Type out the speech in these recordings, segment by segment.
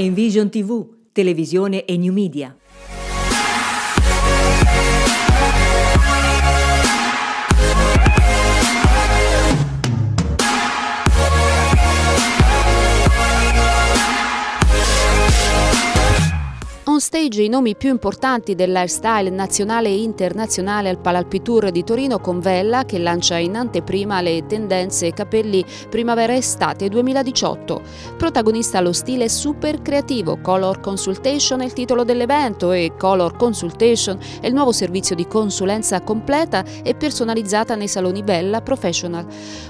Envision TV, televisione e new media. On stage i nomi più importanti dell'hairstyle nazionale e internazionale al Palalpitour di Torino con Vella che lancia in anteprima le tendenze capelli primavera-estate 2018. Protagonista lo stile super creativo, Color Consultation è il titolo dell'evento e Color Consultation è il nuovo servizio di consulenza completa e personalizzata nei saloni Vella Professional.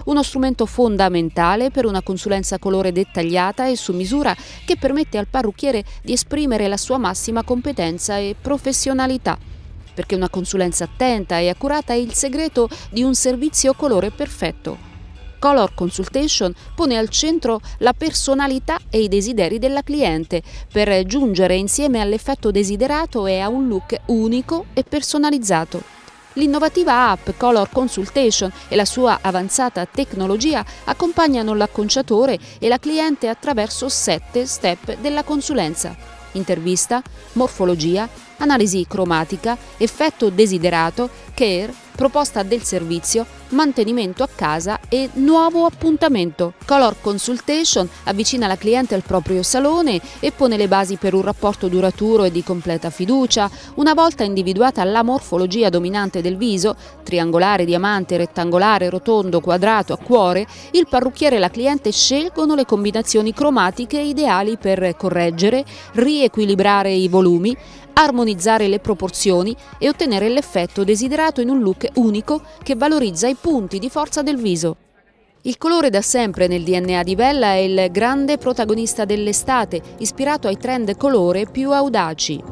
Uno strumento fondamentale per una consulenza colore dettagliata e su misura che permette al parrucchiere di esprimere la sua massa massima competenza e professionalità perché una consulenza attenta e accurata è il segreto di un servizio colore perfetto. Color Consultation pone al centro la personalità e i desideri della cliente per giungere insieme all'effetto desiderato e a un look unico e personalizzato. L'innovativa app Color Consultation e la sua avanzata tecnologia accompagnano l'acconciatore e la cliente attraverso sette step della consulenza intervista, morfologia, analisi cromatica, effetto desiderato, care, proposta del servizio, mantenimento a casa e nuovo appuntamento. Color Consultation avvicina la cliente al proprio salone e pone le basi per un rapporto duraturo e di completa fiducia. Una volta individuata la morfologia dominante del viso, triangolare, diamante, rettangolare, rotondo, quadrato, a cuore, il parrucchiere e la cliente scelgono le combinazioni cromatiche ideali per correggere, riequilibrare i volumi, armonizzare le proporzioni e ottenere l'effetto desiderato in un look unico che valorizza i punti di forza del viso. Il colore da sempre nel DNA di Bella è il grande protagonista dell'estate, ispirato ai trend colore più audaci.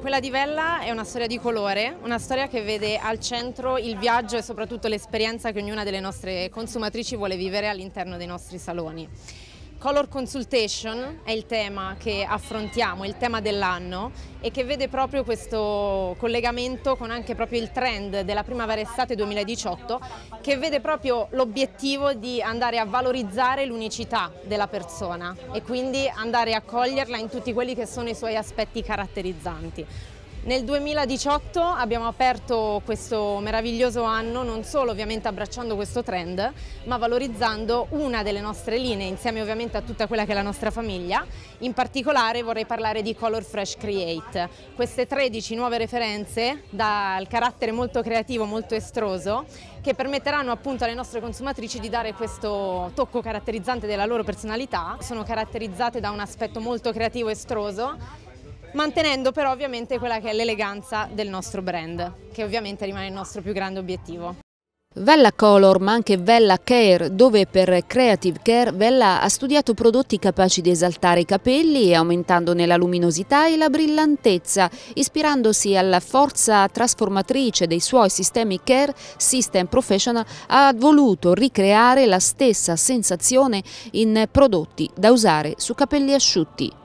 Quella di Vella è una storia di colore, una storia che vede al centro il viaggio e soprattutto l'esperienza che ognuna delle nostre consumatrici vuole vivere all'interno dei nostri saloni. Color Consultation è il tema che affrontiamo, il tema dell'anno e che vede proprio questo collegamento con anche proprio il trend della primavera-estate 2018 che vede proprio l'obiettivo di andare a valorizzare l'unicità della persona e quindi andare a coglierla in tutti quelli che sono i suoi aspetti caratterizzanti. Nel 2018 abbiamo aperto questo meraviglioso anno non solo ovviamente abbracciando questo trend ma valorizzando una delle nostre linee insieme ovviamente a tutta quella che è la nostra famiglia. In particolare vorrei parlare di Color Fresh Create. Queste 13 nuove referenze dal carattere molto creativo, molto estroso che permetteranno appunto alle nostre consumatrici di dare questo tocco caratterizzante della loro personalità. Sono caratterizzate da un aspetto molto creativo e estroso mantenendo però ovviamente quella che è l'eleganza del nostro brand, che ovviamente rimane il nostro più grande obiettivo. Vella Color ma anche Vella Care dove per Creative Care Vella ha studiato prodotti capaci di esaltare i capelli aumentandone la luminosità e la brillantezza ispirandosi alla forza trasformatrice dei suoi sistemi Care System Professional ha voluto ricreare la stessa sensazione in prodotti da usare su capelli asciutti.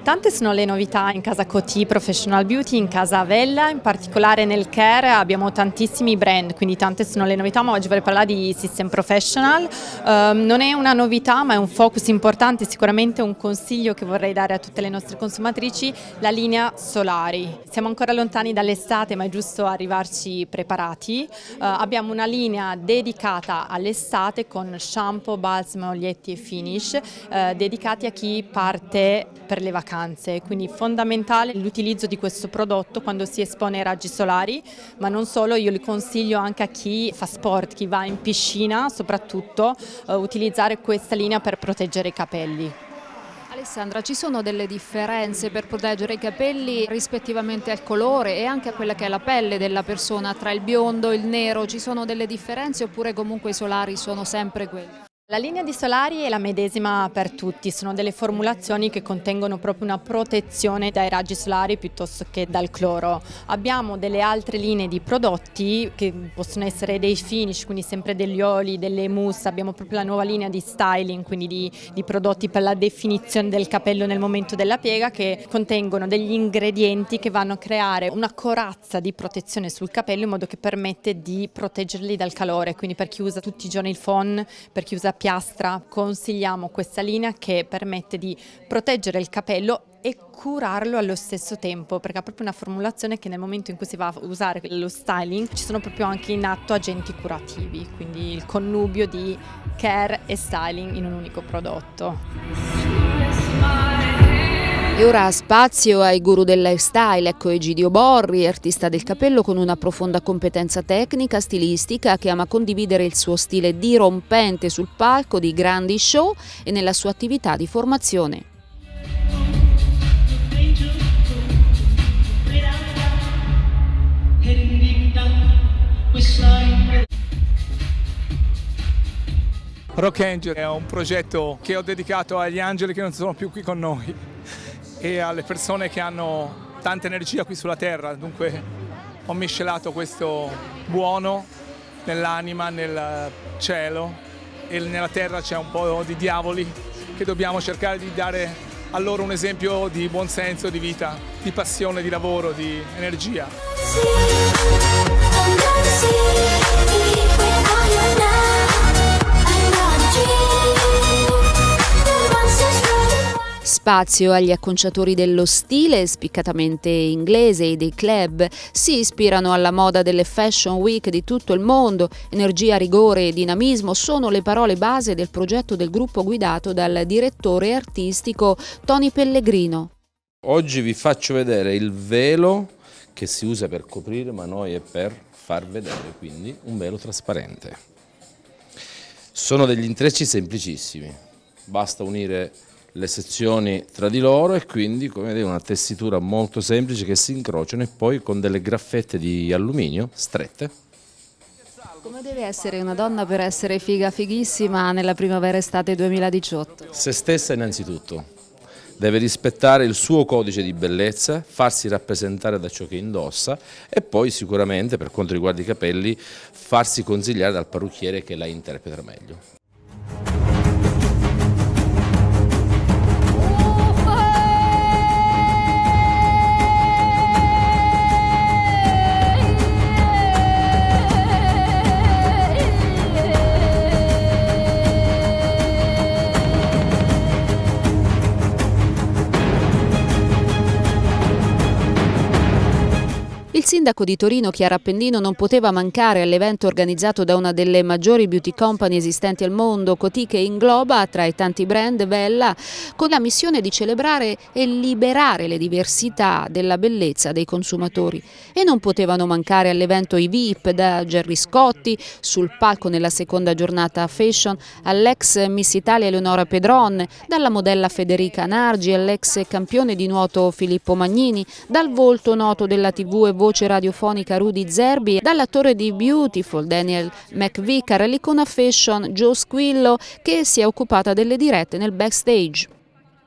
Tante sono le novità in casa Coty Professional Beauty, in casa Vella, in particolare nel care abbiamo tantissimi brand, quindi tante sono le novità, ma oggi vorrei parlare di System Professional. Um, non è una novità, ma è un focus importante, sicuramente un consiglio che vorrei dare a tutte le nostre consumatrici, la linea Solari. Siamo ancora lontani dall'estate, ma è giusto arrivarci preparati. Uh, abbiamo una linea dedicata all'estate con shampoo, balsamo, olietti e finish, uh, dedicati a chi parte per le vacanze vacanze, quindi fondamentale l'utilizzo di questo prodotto quando si espone ai raggi solari, ma non solo, io li consiglio anche a chi fa sport, chi va in piscina soprattutto, eh, utilizzare questa linea per proteggere i capelli. Alessandra, ci sono delle differenze per proteggere i capelli rispettivamente al colore e anche a quella che è la pelle della persona, tra il biondo e il nero, ci sono delle differenze oppure comunque i solari sono sempre quelli? La linea di solari è la medesima per tutti, sono delle formulazioni che contengono proprio una protezione dai raggi solari piuttosto che dal cloro. Abbiamo delle altre linee di prodotti che possono essere dei finish, quindi sempre degli oli, delle mousse, abbiamo proprio la nuova linea di styling, quindi di, di prodotti per la definizione del capello nel momento della piega che contengono degli ingredienti che vanno a creare una corazza di protezione sul capello in modo che permette di proteggerli dal calore, quindi per chi usa tutti i giorni il phon, per chi usa piastra. Consigliamo questa linea che permette di proteggere il capello e curarlo allo stesso tempo perché ha proprio una formulazione che nel momento in cui si va a usare lo styling ci sono proprio anche in atto agenti curativi, quindi il connubio di care e styling in un unico prodotto. E ora spazio ai guru del lifestyle, ecco Egidio Borri, artista del capello con una profonda competenza tecnica, stilistica, che ama condividere il suo stile dirompente sul palco di grandi show e nella sua attività di formazione. Rock Angel è un progetto che ho dedicato agli angeli che non sono più qui con noi e alle persone che hanno tanta energia qui sulla terra, dunque ho miscelato questo buono nell'anima, nel cielo e nella terra c'è un po' di diavoli che dobbiamo cercare di dare a loro un esempio di buonsenso, di vita, di passione, di lavoro, di energia. Spazio agli acconciatori dello stile, spiccatamente inglese e dei club, si ispirano alla moda delle Fashion Week di tutto il mondo. Energia, rigore e dinamismo sono le parole base del progetto del gruppo guidato dal direttore artistico Tony Pellegrino. Oggi vi faccio vedere il velo che si usa per coprire, ma noi è per far vedere, quindi un velo trasparente. Sono degli intrecci semplicissimi, basta unire le sezioni tra di loro e quindi come vedete una tessitura molto semplice che si incrociano e poi con delle graffette di alluminio strette. Come deve essere una donna per essere figa fighissima nella primavera-estate 2018? Se stessa innanzitutto, deve rispettare il suo codice di bellezza, farsi rappresentare da ciò che indossa e poi sicuramente per quanto riguarda i capelli farsi consigliare dal parrucchiere che la interpreta meglio. Sindaco di Torino Chiara Appendino non poteva mancare all'evento organizzato da una delle maggiori beauty company esistenti al mondo, Coty che ingloba tra i tanti brand Bella, con la missione di celebrare e liberare le diversità della bellezza dei consumatori. E non potevano mancare all'evento i VIP da Gerry Scotti, sul palco nella seconda giornata fashion, all'ex Miss Italia Eleonora Pedron, dalla modella Federica Nargi, all'ex campione di nuoto Filippo Magnini, dal volto noto della tv e voce radiofonica Rudy Zerbi, dall'attore di Beautiful Daniel McVicar, l'icona fashion Joe Squillo che si è occupata delle dirette nel backstage.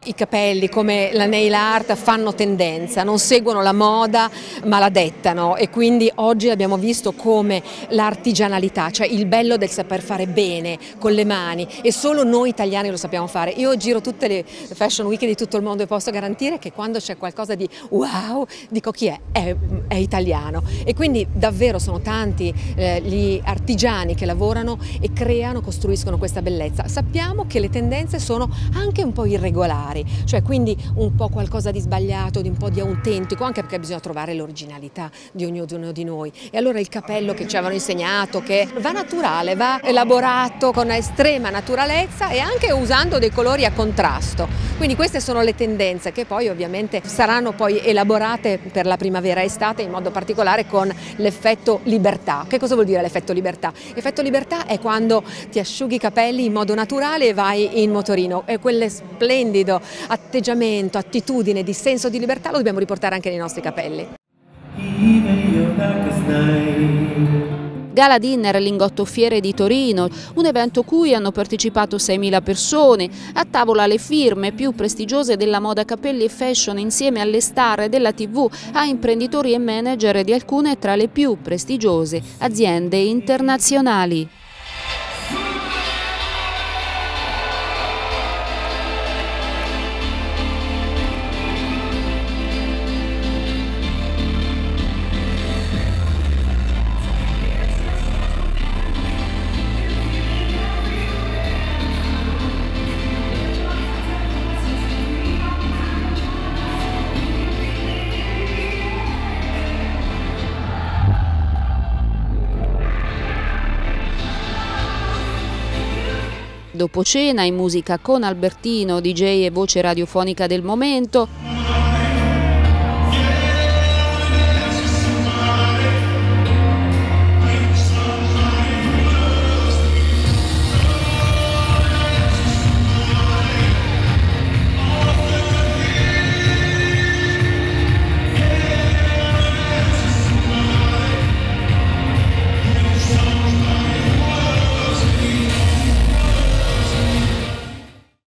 I capelli come la nail art fanno tendenza, non seguono la moda ma la dettano e quindi oggi abbiamo visto come l'artigianalità, cioè il bello del saper fare bene con le mani e solo noi italiani lo sappiamo fare. Io giro tutte le fashion week di tutto il mondo e posso garantire che quando c'è qualcosa di wow dico chi è? È, è italiano e quindi davvero sono tanti eh, gli artigiani che lavorano e creano, costruiscono questa bellezza. Sappiamo che le tendenze sono anche un po' irregolari particolari, cioè quindi un po' qualcosa di sbagliato, di un po' di autentico, anche perché bisogna trovare l'originalità di ognuno di noi. E allora il capello che ci avevano insegnato che va naturale, va elaborato con estrema naturalezza e anche usando dei colori a contrasto. Quindi queste sono le tendenze che poi ovviamente saranno poi elaborate per la primavera estate in modo particolare con l'effetto libertà. Che cosa vuol dire l'effetto libertà? L'effetto libertà è quando ti asciughi i capelli in modo naturale e vai in motorino, è quel splendido atteggiamento, attitudine, di senso di libertà lo dobbiamo riportare anche nei nostri capelli. Gala Dinner Lingotto Fiere di Torino, un evento cui hanno partecipato 6.000 persone, a tavola le firme più prestigiose della moda capelli e fashion insieme alle star della tv, a imprenditori e manager di alcune tra le più prestigiose aziende internazionali. Dopo cena in musica con Albertino, DJ e voce radiofonica del momento.